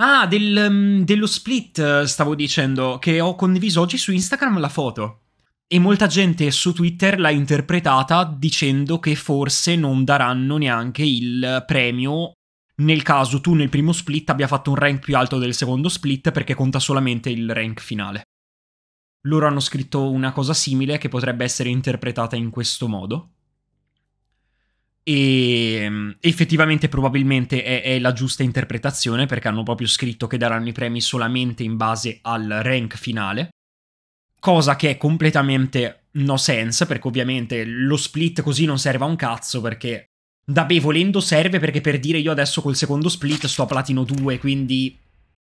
Ah, del, um, dello split stavo dicendo, che ho condiviso oggi su Instagram la foto. E molta gente su Twitter l'ha interpretata dicendo che forse non daranno neanche il premio nel caso tu nel primo split abbia fatto un rank più alto del secondo split perché conta solamente il rank finale. Loro hanno scritto una cosa simile che potrebbe essere interpretata in questo modo. E effettivamente probabilmente è, è, la giusta interpretazione perché hanno proprio scritto che daranno i premi solamente in base al rank finale. Cosa che è completamente no sense, perché ovviamente lo split così non serve a un cazzo, perché da beh, volendo serve perché per dire io adesso col secondo split sto a platino 2, quindi...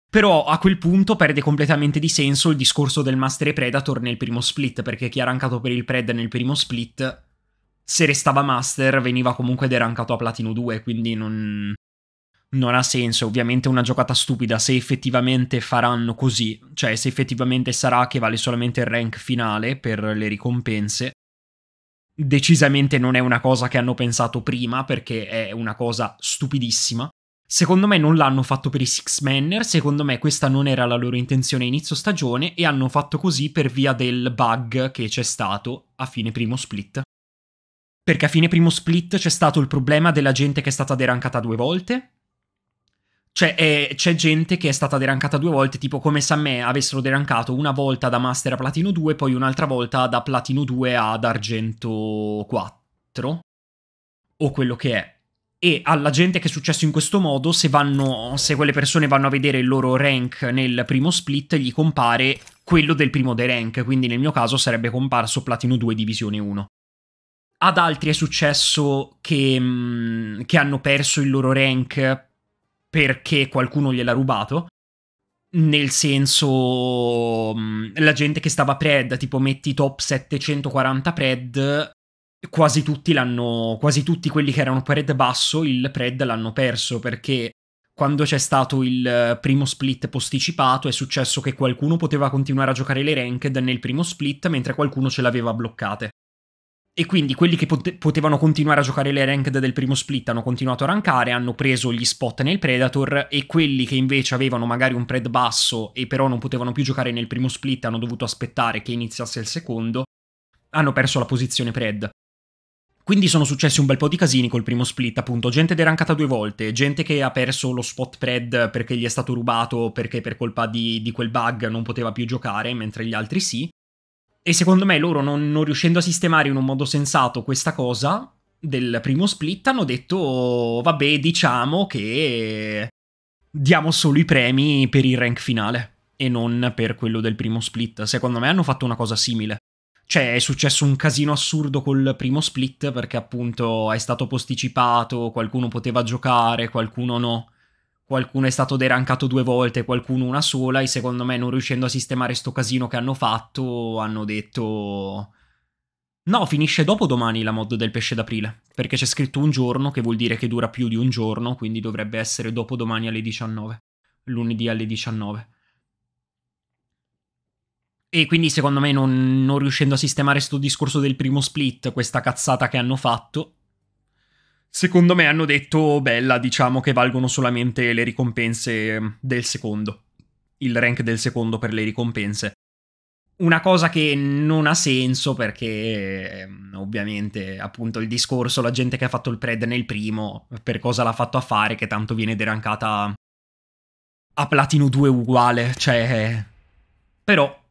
Però a quel punto perde completamente di senso il discorso del Master e Predator nel primo split, perché chi ha rankato per il Pred nel primo split, se restava Master, veniva comunque derancato a platino 2, quindi non non ha senso, ovviamente è una giocata stupida se effettivamente faranno così, cioè se effettivamente sarà che vale solamente il rank finale per le ricompense. Decisamente non è una cosa che hanno pensato prima perché è una cosa stupidissima. Secondo me non l'hanno fatto per i Six Manner, secondo me questa non era la loro intenzione inizio stagione e hanno fatto così per via del bug che c'è stato a fine primo split. Perché a fine primo split c'è stato il problema della gente che è stata derancata due volte, cioè, è, c'è gente che è stata derancata due volte, tipo come se a me avessero derancato una volta da Master a Platino 2, poi un'altra volta da Platino 2 ad Argento 4. O quello che è. E alla gente che è successo in questo modo, se, vanno, se quelle persone vanno a vedere il loro rank nel primo split, gli compare quello del primo dei rank, quindi nel mio caso sarebbe comparso Platino 2 Divisione 1. Ad altri è successo che, mm, che hanno perso il loro rank perché qualcuno gliel'ha rubato. Nel senso, mm, la gente che stava pred, tipo metti top 740 pred, quasi tutti l'hanno, quasi tutti quelli che erano pred basso, il pred l'hanno perso perché quando c'è stato il primo split posticipato è successo che qualcuno poteva continuare a giocare le ranked nel primo split mentre qualcuno ce l'aveva bloccate. E quindi quelli che pot- potevano continuare a giocare le ranked del primo split hanno continuato a rankare, hanno preso gli spot nel Predator e quelli che invece avevano magari un pred basso e però non potevano più giocare nel primo split hanno dovuto aspettare che iniziasse il secondo, hanno perso la posizione pred. Quindi sono successi un bel po' di casini col primo split, appunto, gente derancata due volte, gente che ha perso lo spot pred perché gli è stato rubato perché per colpa di, di quel bug non poteva più giocare, mentre gli altri sì. E secondo me loro, non, non riuscendo a sistemare in un modo sensato questa cosa del primo split, hanno detto, vabbè, diciamo che diamo solo i premi per il rank finale e non per quello del primo split. Secondo me hanno fatto una cosa simile. Cioè, è successo un casino assurdo col primo split perché appunto è stato posticipato, qualcuno poteva giocare, qualcuno no qualcuno è stato derancato due volte, qualcuno una sola, e secondo me non riuscendo a sistemare sto casino che hanno fatto, hanno detto... No, finisce dopo domani la mod del pesce d'aprile, perché c'è scritto un giorno, che vuol dire che dura più di un giorno, quindi dovrebbe essere dopo domani alle 19, lunedì alle 19. E quindi secondo me non, non riuscendo a sistemare sto discorso del primo split, questa cazzata che hanno fatto, Secondo me hanno detto, bella, diciamo che valgono solamente le ricompense del secondo. Il rank del secondo per le ricompense. Una cosa che non ha senso perché ehm, ovviamente appunto il discorso, la gente che ha fatto il pred nel primo, per cosa l'ha fatto a fare che tanto viene derancata a Platino 2 uguale, cioè... Però